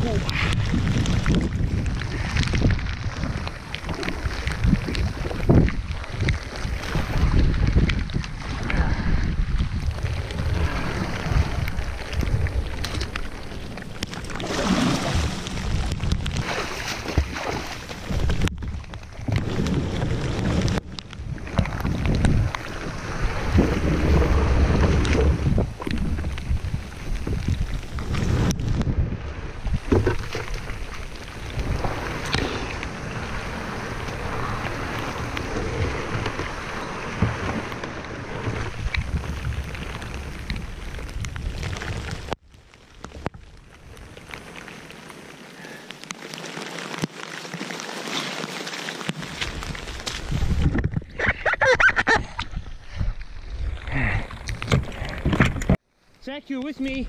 护吧。You're with me.